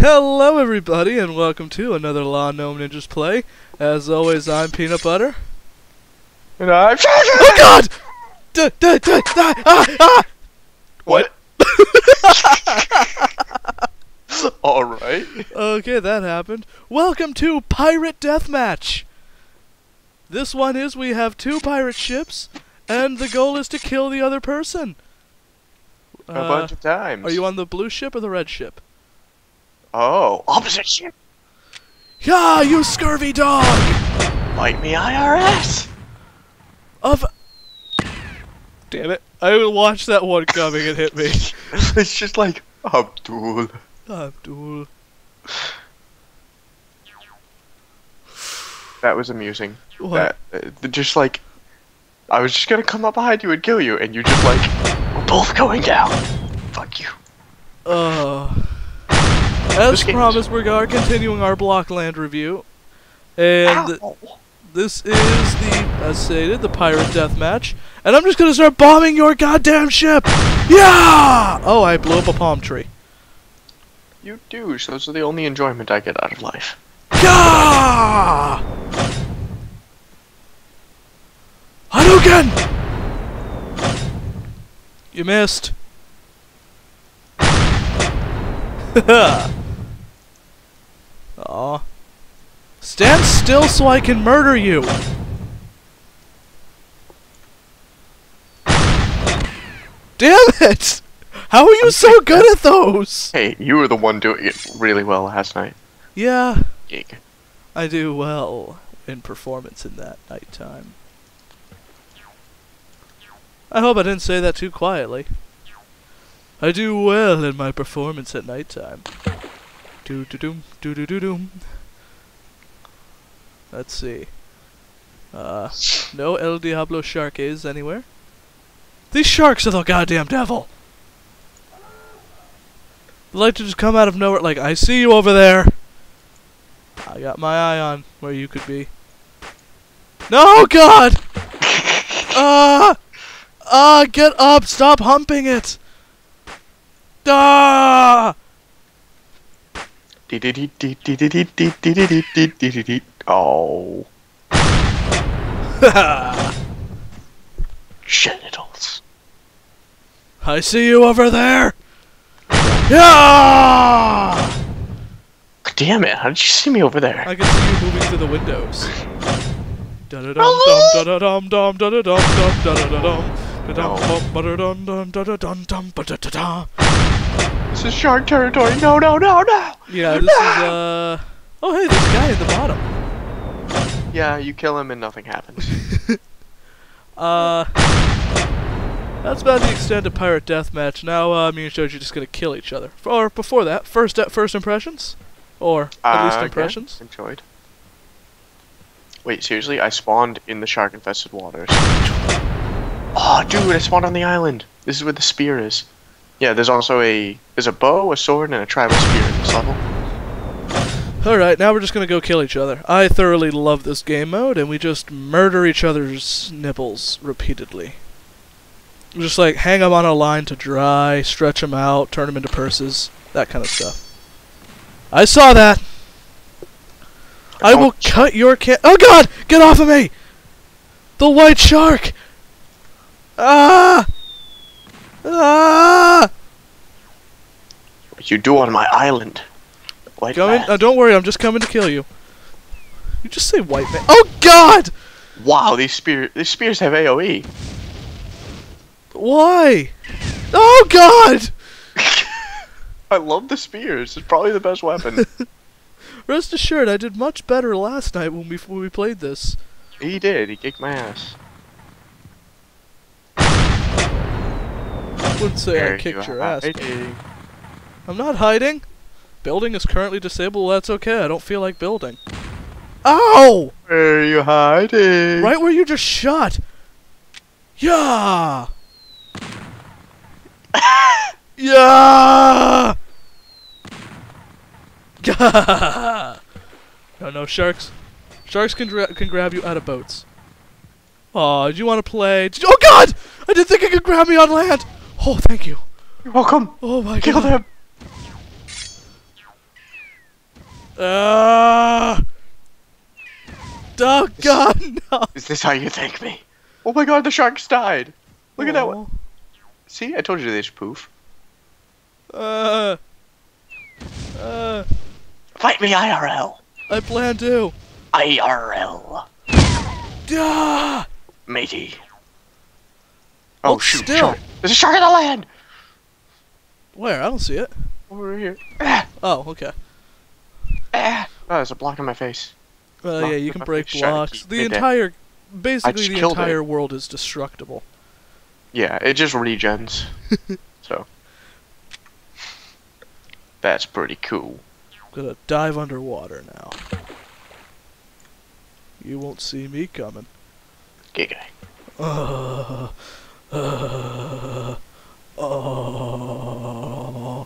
Hello, everybody, and welcome to another Lawn Gnome Ninjas play. As always, I'm Peanut Butter. And I'm. Oh God! Ah, ah! What? All right. Okay, that happened. Welcome to Pirate Deathmatch. This one is we have two pirate ships, and the goal is to kill the other person. A Uh, bunch of times. are you on the blue ship or the red ship? Oh, opposite ship. Yeah, you scurvy dog! Fight me, IRS. Of. Damn it! I watched that one coming and hit me. it's just like Abdul. Abdul. That was amusing. What? That uh, just like I was just gonna come up behind you and kill you, and you just like we're both going down. Fuck you. Uh, as This game is- promised, we are continuing our Blockland review, and Ow. this is the, as stated, the Pirate Deathmatch, and I'm just gonna start bombing your goddamn ship. Yeah! Oh, I blew up a palm tree. You douche. Those are the only enjoyment I get out of life. Yeah! Hadouken! You missed. Aw. Stand still so I can murder you! Damn it! How are you so good at those? Hey, you were the one doing it really well last night. Yeah. I do well in performance in that nighttime. I hope I didn't say that too quietly. I do well in my performance at nighttime. Do do doom do do do doom. Let's see. Uh, no El Diablo shark is anywhere. These sharks are the goddamn devil. They like to just come out of nowhere, like I see you over there. I got my eye on where you could be. No, God! Ah! Ah, get up! Stop humping it! Ah! Oh. Genitals. I see you over there! Yeah! Damn it, how did you see me over there? I can see you moving through the windows. Da-da-dum, dum, da-da-dum, dum, da-da-dum, dum, da-da-da-dum, da-dum, bum, ba-da-dum, dum, da-da-dum, dum, This is shark territory. No, no, no, no. Yeah, this is, uh... Oh, hey, this guy at the bottom. Yeah, you kill him and nothing happens. Uh, that's about the extent of Pirate Deathmatch. Now, uh, me and Shoji just gonna kill each other. Or before that, first uh, first impressions, or at least Uh, okay. impressions. Enjoyed. Wait, seriously? I spawned in the shark-infested waters. Oh, dude, I spawned on the island. This is where the spear is. Yeah, there's also a there's a bow, a sword, and a tribal spear in this level. All right, now we're just gonna go kill each other. I thoroughly love this game mode, and we just murder each other's nipples repeatedly. Just like hang them on a line to dry, stretch them out, turn them into purses, that kind of stuff. I saw that. I will cut your can. Oh God! Get off of me! The white shark! Ah! Ah! What you do on my island? White Coming? man. Uh, don't worry, I'm just coming to kill you. You just say white man. Oh God! Wow, these spear these spears have. AOE. Why? Oh God! I love the spears. It's probably the best weapon. Rest assured, I did much better last night when we when we played this. he did. He kicked my ass. Wouldn't say I kicked you your ass. I'm not hiding. Building is currently disabled. That's okay. I don't feel like building. Ow! Where are you hiding? Right where you just shot. Yeah. yeah. no, no sharks. Sharks can can grab you out of boats. Aw, do you want to play? Oh God! I didn't think it could grab me on land. Oh, thank you. You're welcome. Oh my god. Kill them. Ah! Oh God, no! Is this how you thank me? Oh my god, the sharks died. Look at that one. See, I told you they just poof. Uh, uh, Fight me IRL. I plan to. IRL. Ah! Matey. Oh Hold shoot, still. shark. There's a shark in the land! Where? I don't see it. Over here. Ah, Oh, okay. ah. Oh, there's a block in my face. Uh, yeah, you can break face, trying to blocks. The me dead. entire, basically, the killed it. entire world is destructible. Yeah, it just regens. so. That's pretty cool. gonna dive underwater now. You won't see me coming. Giga. Uh, uh, uh.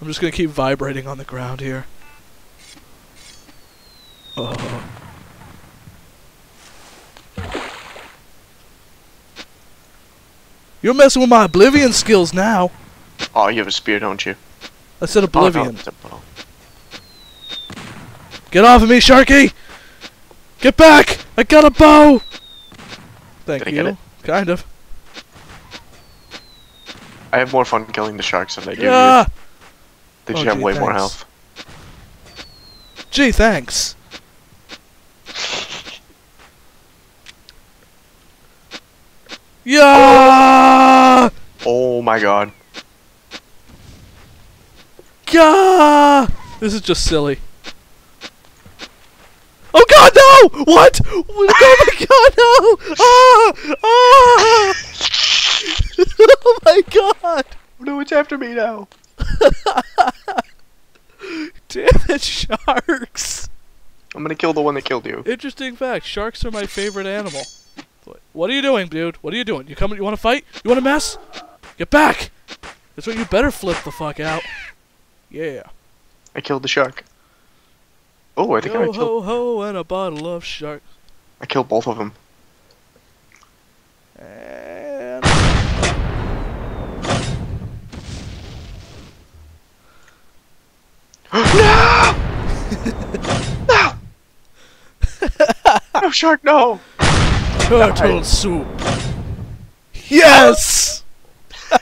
I'm just gonna keep vibrating on the ground here. Uh. You're messing with my oblivion skills now. Oh, you have a spear, don't you? I said Oh, no, oblivion. a bow. Get off of me, Sharky! Get back! I got a bow! Thank Did you. Kind of. I have more fun killing the sharks than they do Yeah! you. Did Oh, you have way more health? Gee, thanks. Yeah! Oh my god. Gah! This is just silly. Oh god, no! What? Oh my god, no! Ah! Ah! oh my god! No, it's after me now. Damn it, sharks! I'm gonna kill the one that killed you. Interesting fact: sharks are my favorite animal. What- What are you doing, dude? What are you doing? You coming? You want to fight? You want to mess? Get back! That's what you better flip the fuck out. Yeah. I killed the shark. Oh, I think I killed. ho ho and a bottle of shark. I killed both of them. And no! no! no, shark, no! turtle soup. Yes.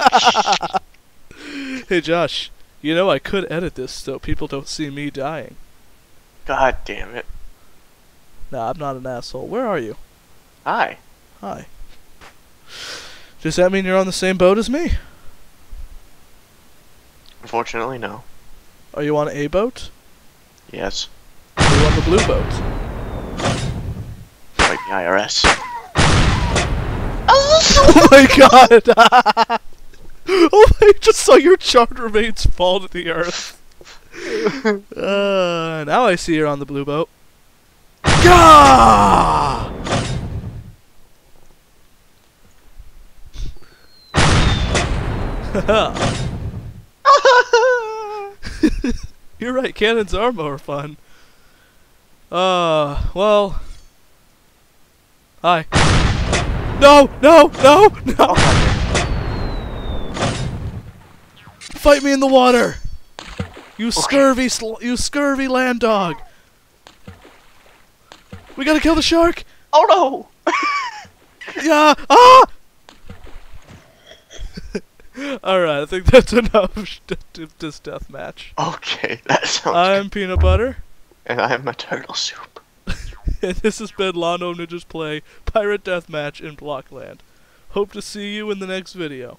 hey Josh, you know I could edit this so people don't see me dying. God damn it. Nah, I'm not an asshole. Where are you? Hi. Hi. Does that mean you're on the same boat as me? Unfortunately, no. Are you on a boat? Yes. Are you on the blue boat? Like the IRS. oh my god! oh I just saw your charred remains fall to the earth. Uh, now I see you're on the blue boat. Gah! You're right, cannons are more fun. Uh, well. Hi. No, no, no, no! Fight me in the water! You scurvy, sl- you scurvy land dog! We gotta kill the shark! Oh no! Yeah! Ah! Alright, I think that's enough of this death match. Okay, that sounds I'm Peanut Butter, And I have my turtle soup. and this has been Lano Ninjas Play Pirate Deathmatch in Blockland. Hope to see you in the next video.